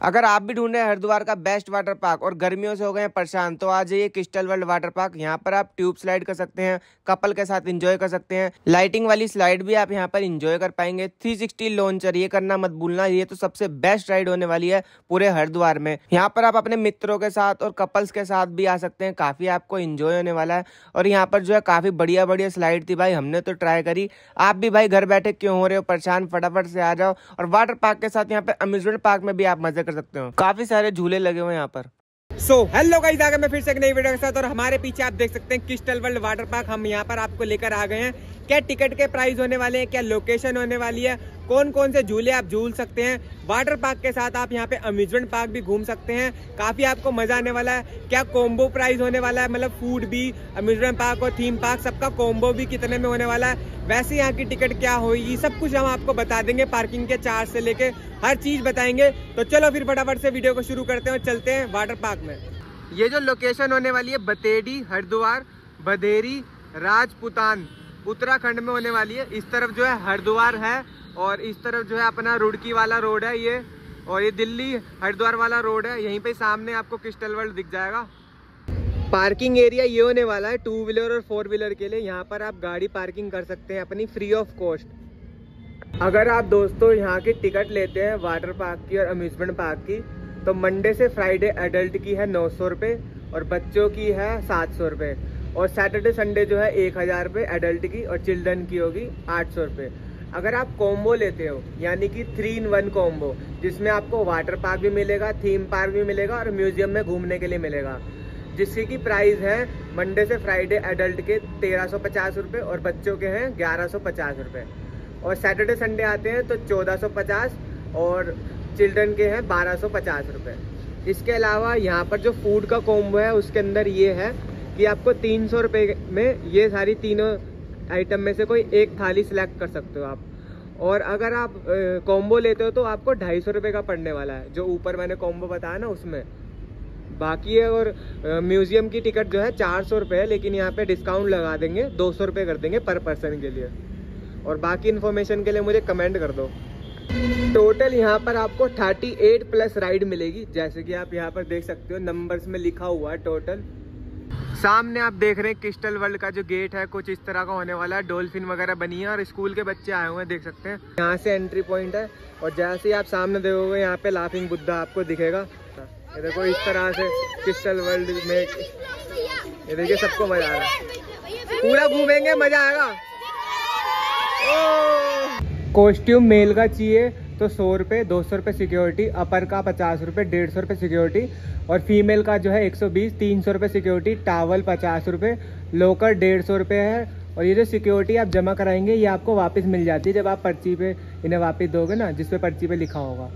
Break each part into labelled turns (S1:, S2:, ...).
S1: अगर आप भी ढूंढ रहे हैं हरिद्वार का बेस्ट वाटर पार्क और गर्मियों से हो गए परेशान तो आ जाइए क्रिस्टल वर्ल्ड वाटर पार्क यहाँ पर आप ट्यूब स्लाइड कर सकते हैं कपल के साथ एंजॉय कर सकते हैं। लाइटिंग वाली स्लाइड भी आप यहाँ पर एंजॉय कर पाएँगे। 360 लॉन्चर ये करना मत भूलना, ये तो सबसे बेस्ट राइड होने वाली है पूरे हरिद्वार में। यहाँ पर आप अपने मित्रों के साथ और कपल्स के साथ भी आ सकते हैं, काफ़ी आपको इंजॉय होने वाला है। और यहाँ पर जो है काफ़ी बढ़िया बढ़िया स्लाइड थी भाई, हमने तो ट्राई करी। आप भी भाई घर बैठे क्यों हो रहे हो? परेशान फटाफट से आ जाओ। और वाटर पार्क के साथ यहाँ पे अम्यूजमेंट पार्क में भी आप मज़े कर सकते हो। काफ़ी सारे झूले लगे हुए यहाँ पर।
S2: सो हेलो गाइस आगे मैं फिर से एक नई वीडियो के साथ और हमारे पीछे आप देख सकते हैं क्रिस्टल वर्ल्ड वाटर पार्क हम यहाँ पर आपको लेकर आ गए हैं। क्या टिकट के प्राइस होने वाले हैं क्या लोकेशन होने वाली है कौन कौन से झूले आप झूल सकते हैं? वाटर पार्क के साथ आप यहाँ पे अम्यूजमेंट पार्क भी घूम सकते हैं। काफ़ी आपको मज़ा आने वाला है। क्या कॉम्बो प्राइस होने वाला है? मतलब फ़ूड भी अम्यूजमेंट पार्क और थीम पार्क सबका कॉम्बो भी कितने में होने वाला है? वैसे यहाँ की टिकट क्या होगी? सब कुछ हम आपको बता देंगे पार्किंग के चार्ज से लेके। हर चीज़ बताएँगे। तो चलो फिर फटाफट से वीडियो को शुरू करते हैं और चलते हैं वाटर पार्क में। ये जो लोकेशन होने वाली है, बतेडी, हरिद्वार, बधेरी, राजपुतान, उत्तराखंड में होने वाली है। इस तरफ़ जो है, हरिद्वार है। और इस तरफ़ जो है अपना रुड़की वाला रोड है ये, और ये दिल्ली हरिद्वार वाला रोड है, यहीं पे सामने आपको क्रिस्टल वर्ल्ड दिख जाएगा। पार्किंग एरिया ये होने वाला है, टू व्हीलर और फोर व्हीलर के लिए। यहाँ पर आप गाड़ी पार्किंग कर सकते हैं अपनी, फ्री ऑफ़ कॉस्ट। अगर आप दोस्तों यहाँ की टिकट लेते हैं वाटर पार्क की और अम्यूजमेंट पार्क की तो मंडे से फ्राइडे एडल्ट की है नौ सौ रुपये और बच्चों की है सात सौ रुपये और सैटरडे संडे जो है एक हज़ार रुपये एडल्ट की और चिल्ड्रन की होगी आठ सौ रुपये अगर आप कॉम्बो लेते हो, यानी कि थ्री इन वन कॉम्बो जिसमें आपको वाटर पार्क भी मिलेगा थीम पार्क भी मिलेगा और म्यूज़ियम में घूमने के लिए मिलेगा। जिसकी की प्राइस है मंडे से फ्राइडे एडल्ट के तेरह सौ पचास रुपये और बच्चों के हैं ग्यारह सौ पचास रुपये और सैटरडे संडे आते हैं तो चौदह सौ पचास और चिल्ड्रन के हैं बारह सौ पचास रुपये इसके अलावा यहाँ पर जो फ़ूड का कॉम्बो है, उसके अंदर ये है कि आपको तीन सौ रुपये में ये सारी तीनों आइटम में से कोई एक थाली सिलेक्ट कर सकते हो आप। और अगर आप कॉम्बो लेते हो तो आपको ढाई सौ रुपये का पड़ने वाला है, जो ऊपर मैंने कॉम्बो बताया ना उसमें। बाकी है और म्यूज़ियम की टिकट जो है चार सौ रुपये है, लेकिन यहाँ पे डिस्काउंट लगा देंगे, दो सौ रुपये कर देंगे पर पर्सन के लिए। और बाकी इन्फॉर्मेशन के लिए मुझे कमेंट कर दो। टोटल यहाँ पर आपको 38 प्लस राइड मिलेगी, जैसे कि आप यहाँ पर देख सकते हो नंबर्स में लिखा हुआ है टोटल सामने आप देख रहे हैं क्रिस्टल वर्ल्ड का जो गेट है, कुछ इस तरह का होने वाला है। डोल्फिन वगैरह बनी है और स्कूल के बच्चे आए हुए हैं, देख सकते हैं। यहाँ से एंट्री पॉइंट है और जैसे ही आप सामने देखोगे, यहाँ पे लाफिंग बुद्धा आपको दिखेगा। ये देखो, इस तरह से क्रिस्टल वर्ल्ड में ये देखिए, सबको मज़ा आ रहा है पूरा घूमेंगे, मज़ा आएगा। कॉस्ट्यूम मेल का चाहिए। तो सौ रुपये दो सौ रुपये सिक्योरिटी अपर का पचास रुपये डेढ़ सौ रुपये सिक्योरिटी और फीमेल का जो है एक सौ बीस, तीन सौ रुपये सिक्योरिटी टावल पचास रुपये लोकर डेढ़ सौ रुपये है और ये जो सिक्योरिटी आप जमा कराएँगे, ये आपको वापस मिल जाती है जब आप पर्ची पे इन्हें वापस दोगे ना, जिस पे पर्ची पे लिखा होगा।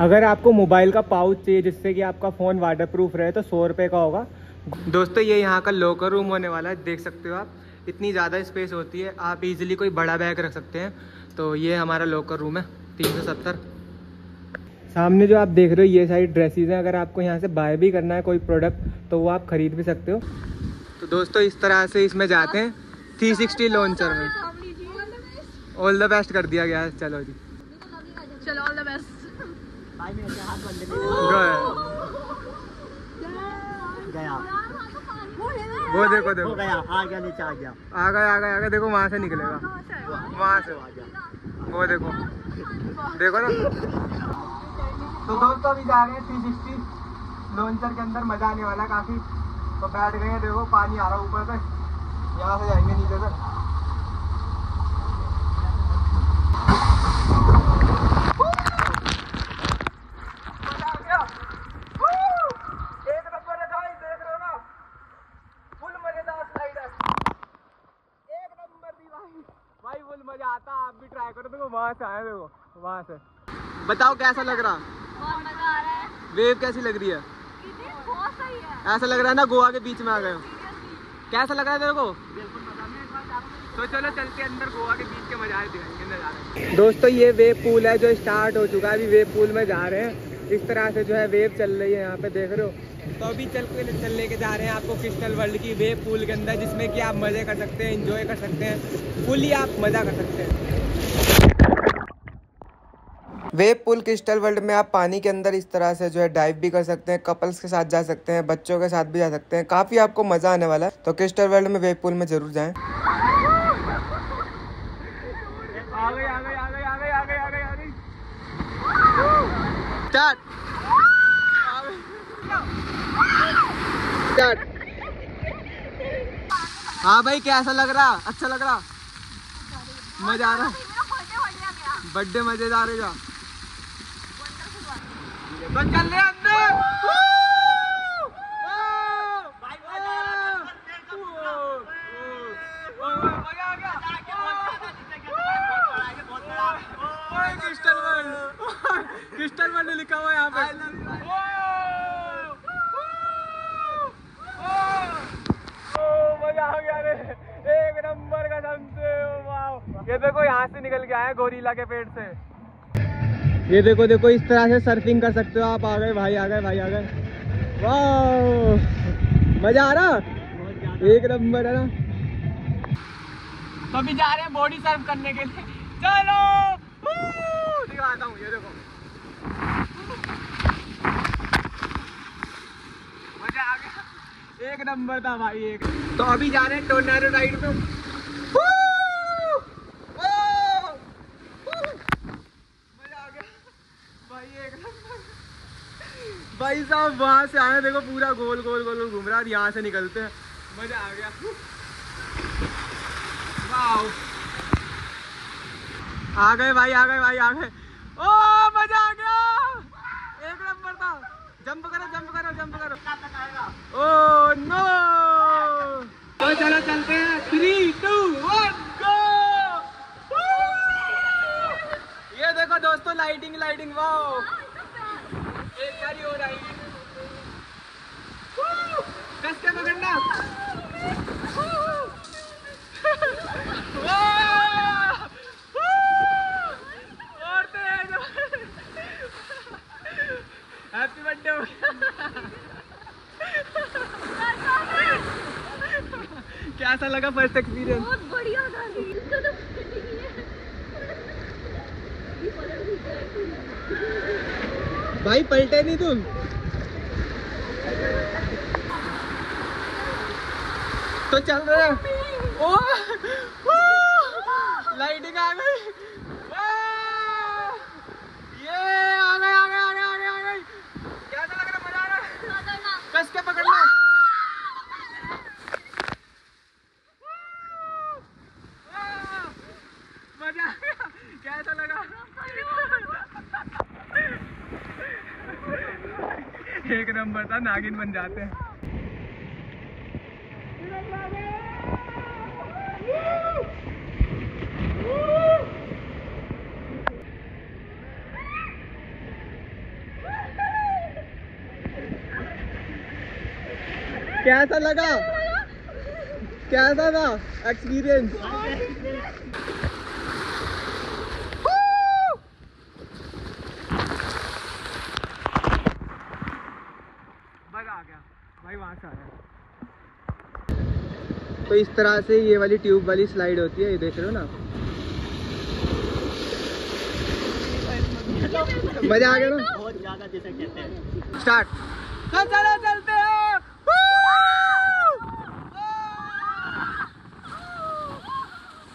S2: अगर आपको मोबाइल का पाउच चाहिए, जिससे कि आपका फ़ोन वाटर प्रूफ रहे तो सौ रुपये का होगा। दोस्तों, ये यहाँ का लोकर रूम होने वाला है, देख सकते हो आप। इतनी ज़्यादा स्पेस होती है, आप इजीली कोई बड़ा बैग रख सकते हैं। तो ये हमारा लॉकर रूम है तीन सौ सत्तर। सामने जो आप देख रहे हो ये सारी ड्रेसेस हैं। अगर आपको यहाँ से बाय भी करना है कोई प्रोडक्ट तो वो आप खरीद भी सकते हो। तो दोस्तों इस तरह से इसमें जाते हैं। थ्री सिक्सटी लॉन्चर में। ऑल द बेस्ट कर दिया गया है। चलो जी।
S3: चलो ऑल द बेस्ट
S2: गया। वो देखो देखो। गया आ गया नीचे आ गया। आ गया आ गया आ गया। देखो वहाँ से निकलेगा। वहाँ से। वो देखो। देखो ना। तो दोस्तों, अभी जा रहे हैं थ्री सिक्सटी लॉन्चर के अंदर। मज़ा आने वाला है काफ़ी। तो बैठ गए हैं, देखो, पानी आ रहा है ऊपर से। यहाँ से जाएँगे नीचे से भाई फुल मज़ा आता आप भी ट्राई देखो वहाँ से आए देखो वहाँ से। बताओ कैसा लग रहा?
S3: बहुत मज़ा आ रहा है।
S2: वेव कैसी लग रही है?
S3: बहुत सही है।
S2: ऐसा लग रहा है ना गोवा के बीच में आ गए हो। कैसा लग रहा है तेरे को? तो चलो चलते अंदर गोवा के बीच के मज़ा दिखाएँगे दोस्तों ये वेव पूल है जो स्टार्ट हो चुका है। अभी वेव पूल में जा रहे हैं। इस तरह से जो है वेव चल रही है यहाँ पे देख रहे हो। तो अभी चल के चल लेके जा रहे हैं आपको क्रिस्टल वर्ल्ड की वेव पूल के अंदर जिसमें कि आप मज़े कर सकते हैं इंजॉय कर सकते हैं। फुली आप मज़ा कर सकते हैं।
S1: वेब पूल क्रिस्टल वर्ल्ड में आप पानी के अंदर इस तरह से जो है डाइव भी कर सकते हैं कपल्स के साथ जा सकते हैं बच्चों के साथ भी जा सकते हैं। काफ़ी आपको मज़ा आने वाला है। तो क्रिस्टल वर्ल्ड में वेब पुल में ज़रूर जाएँ। हाँ भाई कैसा लग रहा? अच्छा लग रहा? मज़ा आ रहा? बर्थडे मज़ेदार है
S2: तो चल अंदर क्रिस्टल वर्ल्ड लिखा हुआ है यहाँ पे ये देखो यहाँ से निकल के आया गोरीला के पेट से ये देखो देखो, इस तरह से सर्फिंग कर सकते हो आप। आ गए भाई, आ गए भाई, आ गए। वाह मज़ा आ रहा? एक नंबर है ना? तो अभी जा रहे हैं बॉडी सर्फ करने के लिए। चलो! दिखाता हूँ, ये देखो। मज़ा आ गया। एक नंबर था भाई, एक। तो अभी जा रहे हैं टोर्नाडो राइड पे हू! ओ! हू! मज़ा आ गया भाई एक नंबर भाई साहब वहाँ से आए देखो पूरा गोल गोल गोल गोल घूम रहा है यहाँ से निकलते हैं। मज़ा आ गया। आ गए भाई आ गए भाई आ गए। ओ मज़ा आ गया। एक नंबर था। जंप करो जंप करो जंप करो। Oh no. तो चलो चलते हैं। थ्री टू वन गो ये देखो दोस्तों लाइटिंग लाइटिंग वाओ एक बारी और आई कस के पकड़ना वाह! और तेज हैप्पी बर्थडे हो कैसा लगा फ़र्स्ट एक्सपीरियंस
S3: बहुत बढ़िया था। इसका तो
S2: भाई पलटे नहीं तुम? तो चल रहे हैं। ओ लाइटिंग आ गई। ये आ गए आ गए आ गए आ गए आ गए। कैसा लग रहा मज़ा आ रहा है? कस के पकड़ना! मज़ा कैसा लगा? एक नंबर था नागिन बन जाते हैं। कैसा लगा? कैसा था? एक्सपीरियंस मज़ा आ गया। भाई वहाँ से आया तो इस तरह से ये वाली ट्यूब वाली स्लाइड होती है ये देख रहे हो ना? मज़ा आ गया ना?
S4: बहुत ज़्यादा जैसे कहते हैं।
S2: स्टार्ट तो चलो चलते हैं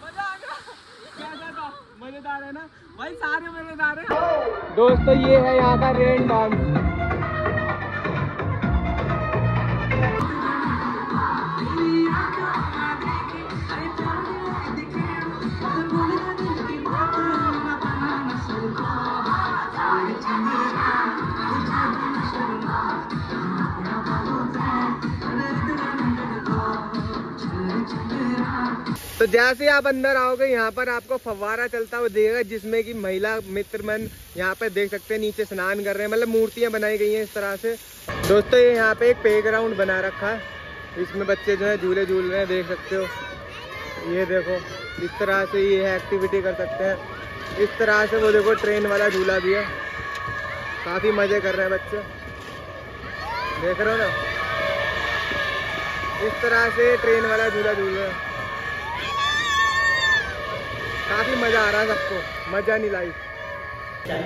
S2: मज़ा आ गया कैसा था मज़ेदार है ना? भाई सारे मज़ेदार है। दोस्तों ये है यहाँ का रेन डांस। तो जैसे आप अंदर आओगे, यहाँ पर आपको फव्वारा चलता हुआ दिखेगा, जिसमें कि महिला मित्र मन यहाँ पर देख सकते हैं, नीचे स्नान कर रहे हैं। मतलब मूर्तियाँ बनाई गई हैं इस तरह से। दोस्तों, ये यहाँ पे एक प्ले ग्राउंड बना रखा है। इसमें बच्चे जो है झूले झूल रहे हैं, देख सकते हो। ये देखो, इस तरह से ये एक्टिविटी कर सकते हैं। इस तरह से वो देखो ट्रेन वाला झूला भी है। काफ़ी मज़े कर रहे हैं बच्चे। देख रहे हो ना? इस तरह से ट्रेन वाला झूला झूल रहे हैं। काफ़ी मज़ा आ रहा है सबको। मज़ा नहीं लाई।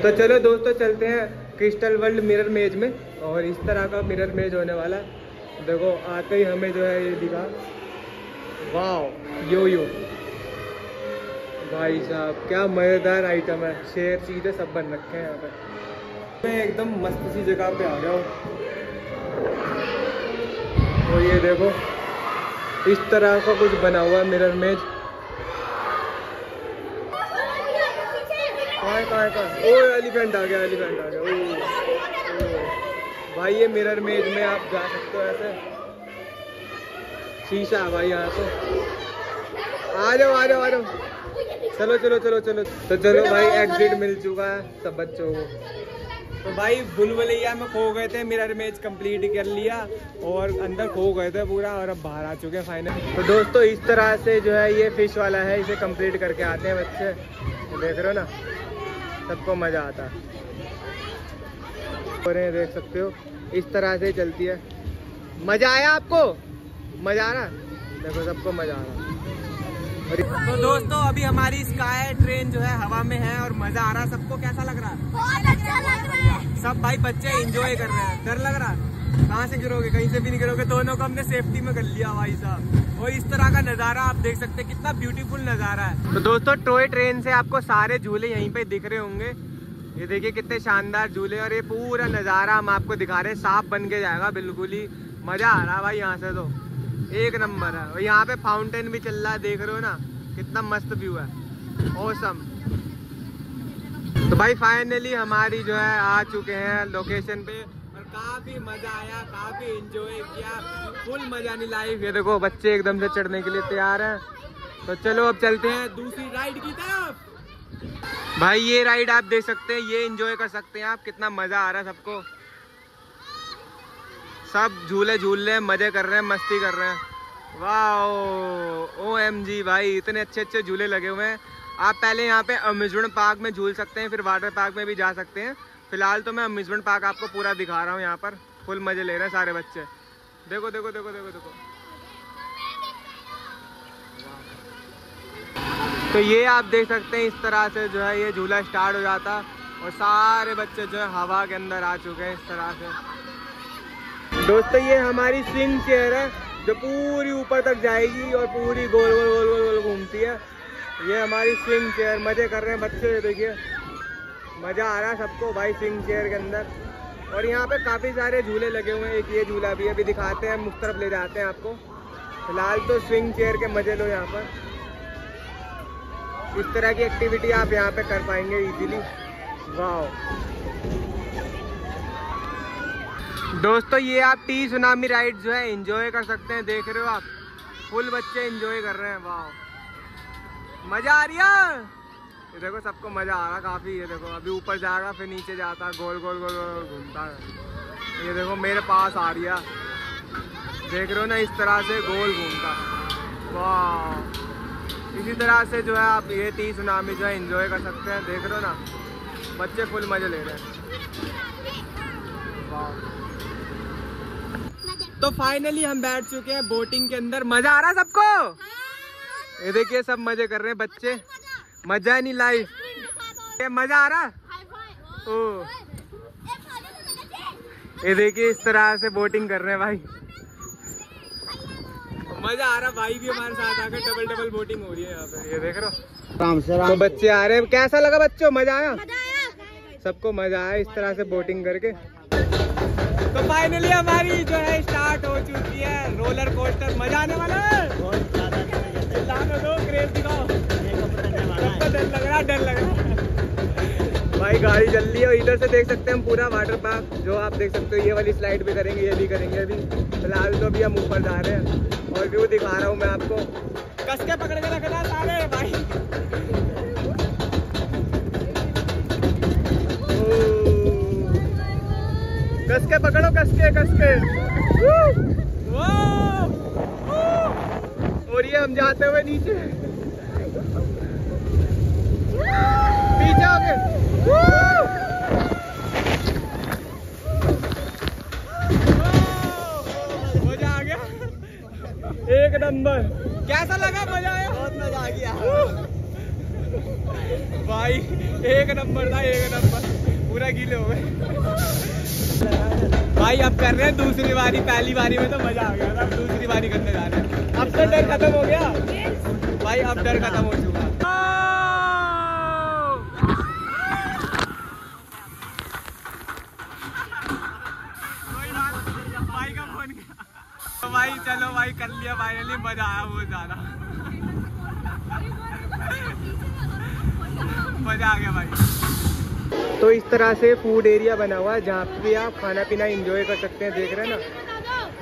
S2: तो चलो दोस्तों, चलते हैं क्रिस्टल वर्ल्ड मिरर मेज में और इस तरह का मिरर मेज होने वाला है। देखो, आते ही हमें जो है ये दिखा वाह यो यो भाई साहब, क्या मज़ेदार आइटम है। शेर चीज़ें सब बन रखे हैं यहाँ पे। मैं एकदम मस्त सी जगह पे आ गया हूँ। और ये देखो, इस तरह का कुछ बना हुआ है मिरर मेज कहाँ कहाँ कहाँ ओ एलिफेंट आ गया एलिफेंट आ गया। ओ, भाई ये मिरर मेज में आप जा सकते हो ऐसे। शीशा है भाई यहाँ तो आ जाओ आ जाओ आ जाओ। चलो चलो चलो चलो। तो चलो भाई एग्जिट मिल चुका है सब बच्चों को। तो भाई बुलबुलैया में खो गए थे मिरर मैच कंप्लीट कर लिया और अंदर खो गए थे पूरा और अब बाहर आ चुके हैं फाइनल तो दोस्तों इस तरह से जो है ये फ़िश वाला है इसे कंप्लीट करके आते हैं बच्चे। देख रहे हो ना? सबको मज़ा आता। है और ये देख सकते हो। इस तरह से चलती है। मज़ा आया आपको? मज़ा आ रहा देखो सबको मज़ा आ रहा। तो दोस्तों अभी हमारी स्काई ट्रेन जो है हवा में है और मज़ा आ रहा है। सबको कैसा लग रहा है?
S3: बहुत अच्छा लग रहा है।
S2: सब भाई बच्चे एंजॉय कर रहे हैं। डर लग रहा है? कहाँ से गिरोगे? कहीं से भी नहीं गिरोगे। दोनों को हमने सेफ्टी में कर लिया भाई साहब। और इस तरह का नज़ारा आप देख सकते हैं, कितना ब्यूटीफुल नज़ारा है। तो दोस्तों टॉय ट्रेन से आपको सारे झूले यहीं पे दिख रहे होंगे। ये देखिए कितने शानदार झूले और ये पूरा नज़ारा हम आपको दिखा रहे हैं। साफ़ बन के जाएगा, बिल्कुल ही मज़ा आ रहा है भाई यहाँ से तो। एक नंबर है। और यहाँ पे फाउंटेन भी चल रहा है, देख रहे हो ना? कितना मस्त व्यू है। ओसम तो भाई फाइनली हमारी जो है आ चुके हैं लोकेशन पे। काफ़ी मज़ा आया काफ़ी एंजॉय किया फुल मज़ा नहीं लाइफ ये देखो बच्चे एकदम से चढ़ने के लिए तैयार हैं। तो चलो अब चलते हैं। दूसरी राइड की तरफ़। भाई ये राइड आप देख सकते हैं ये एंजॉय कर सकते हैं आप। कितना मज़ा आ रहा है सबको। सब झूले झूल रहे हैं मज़े कर रहे हैं मस्ती कर रहे हैं। वाह ओ एम जी भाई इतने अच्छे अच्छे झूले लगे हुए हैं। आप पहले यहाँ पे अम्यूजमेंट पार्क में झूल सकते हैं फिर वाटर पार्क में भी जा सकते हैं। फ़िलहाल तो मैं अम्यूजमेंट पार्क आपको पूरा दिखा रहा हूँ यहाँ पर। फुल मज़े ले रहे हैं सारे बच्चे। देखो देखो देखो देखो देखो। तो ये आप देख सकते हैं इस तरह से जो है ये झूला स्टार्ट हो जाता और सारे बच्चे जो है हवा के अंदर आ चुके हैं इस तरह से। दोस्तों, ये हमारी स्विंग चेयर है जो पूरी ऊपर तक जाएगी और पूरी गोल गोल गोल गोल गोल घूमती है। ये हमारी स्विंग चेयर, मज़े कर रहे हैं बच्चे देखिए। मज़ा आ रहा है सबको भाई स्विंग चेयर के अंदर। और यहाँ पे काफ़ी सारे झूले लगे हुए हैं। एक ये झूला भी अभी दिखाते हैं मुख्त तरफ़ ले जाते हैं आपको। फ़िलहाल तो स्विंग चेयर के मज़े लो यहाँ पर। इस तरह की एक्टिविटी आप यहाँ पे कर पाएँगे इजीली वाह दोस्तों, ये आप टी सुनामी राइड जो है एंजॉय कर सकते हैं। देख रहे हो आप? फुल बच्चे एंजॉय कर रहे हैं। वाह मज़ा आ रही है? ये देखो सबको मज़ा आ रहा काफ़ी ये देखो अभी ऊपर जाएगा फिर नीचे जाता है गोल गोल गोल गोल घूमता। है ये देखो मेरे पास आ रही है। देख रहे हो ना इस तरह से गोल घूमता। वाह। इसी तरह से जो है आप ये टी सुनामी जो है एंजॉय कर सकते हैं। देख रहे हो ना बच्चे फुल मज़े ले रहे हैं। वाह। तो फाइनली हम बैठ चुके हैं बोटिंग के अंदर। मज़ा आ रहा है। सबको ये देखिए सब मज़े कर रहे हैं बच्चे। मज़ा है नहीं लाइफ ये मज़ा आ रहा? है ओ। ये देखिए इस तरह से बोटिंग कर रहे हैं भाई। मज़ा आ रहा भाई भी हमारे साथ आकर डबल डबल बोटिंग हो रही है यहाँ पे। ये देख रहे हो?
S4: राम से राम।
S2: तो बच्चे आ रहे हैं। कैसा लगा बच्चों? मज़ा आया? सबको मज़ा आया इस तरह से बोटिंग करके। तो फाइनली हमारी जो है स्टार्ट हो चुकी है। रोलर कोस्टर मज़ा आने वाला है
S4: बहुत ज़्यादा अच्छा कहते हैं
S2: चिल्लाने दो क्रेज दिखाओ
S4: देखो पकड़ने वाला
S2: सबको
S4: है
S2: डर लग रहा है डर लग रहा है भाई गाड़ी चल रही है और इधर से देख सकते हैं हम पूरा वाटर पार्क जो आप देख सकते हो, ये वाली स्लाइड भी करेंगे, ये भी करेंगे। अभी फ़िलहाल तो अभी हम ऊपर जा रहे हैं और व्यू दिखा रहा हूँ मैं आपको। कस के पकड़ के रखना सारे, भाई। कस के पकड़ो, कस के कस के। और ये हम जाते हुए नीचे पीछे हो गए मज़ा आ गया एक नंबर कैसा लगा? मज़ा आया?
S4: बहुत मज़ा आ गया।
S2: भाई एक नंबर था एक नंबर। पूरा गीले हो गए। भाई अब कर रहे हैं दूसरी बारी पहली बारी में तो मज़ा आ गया। था अब दूसरी बारी करने जा रहे हैं। अब तो डर खत्म हो गया। भाई अब डर खत्म हो चुका भाई का फ़ोन किया तो भाई चलो भाई कर लिया फाइनली मज़ा आया बहुत ज़्यादा। मज़ा आ गया भाई। तो इस तरह से फ़ूड एरिया बना हुआ है जहाँ पे आप खाना पीना एंजॉय कर सकते हैं देख रहे हैं ना?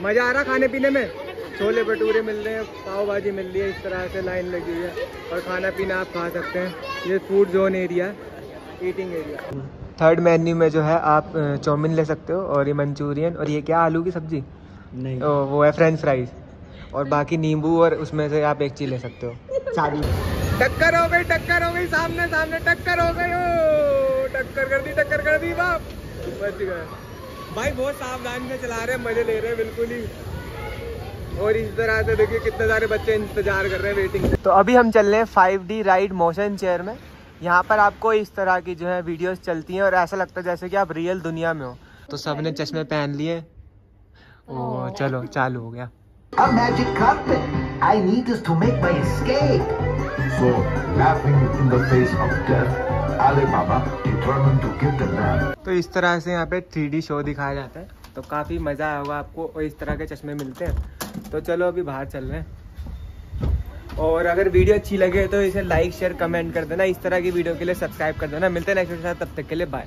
S2: मज़ा आ रहा खाने पीने में? छोले भटूरे मिल रहे हैं पाव भाजी मिल रही है इस तरह से लाइन लगी हुई है। और खाना पीना आप खा सकते हैं। ये food zone area eating area third menu में जो है आप चाउमीन ले सकते हो और ये मंचूरियन और ये क्या आलू की सब्ज़ी?
S4: नहीं।
S2: ओ, वो है फ्रेंच फ्राइज और बाकी नींबू और उसमें से आप एक चीज़ ले सकते हो।
S4: चाबी
S2: टक्कर हो गई टक्कर हो गई सामने सामने टक्कर हो गई ओ टक्कर कर दी टक्कर कर दी बाप। बच गए। भाई बहुत सावधानी से चला रहे हैं मज़े ले रहे हैं बिल्कुल ही। और इस तरह से देखिए कितने सारे बच्चे इंतज़ार कर रहे हैं वेटिंग तो अभी हम चल रहे हैं five D ride motion chair में। यहाँ पर आपको इस तरह की जो है वीडियोस चलती हैं और ऐसा लगता है जैसे कि आप रियल दुनिया में हो। तो सबने चश्मे पहन लिए। ओ। चलो चालू हो गया।
S5: A magic carpet. I need this to make my escape.
S6: So, laughing in the face of death, Alibaba determined to give the man.
S2: तो इस तरह से यहाँ पे थ्री शो दिखाया जाता है। तो काफ़ी मज़ा आया होगा आपको और इस तरह के चश्मे मिलते हैं। तो चलो अभी बाहर चल रहे हैं। और अगर वीडियो अच्छी लगे तो इसे लाइक शेयर कमेंट कर देना। इस तरह की वीडियो के लिए सब्सक्राइब कर देना। मिलते हैं नेक्स्ट साथ। तब तक के लिए बाय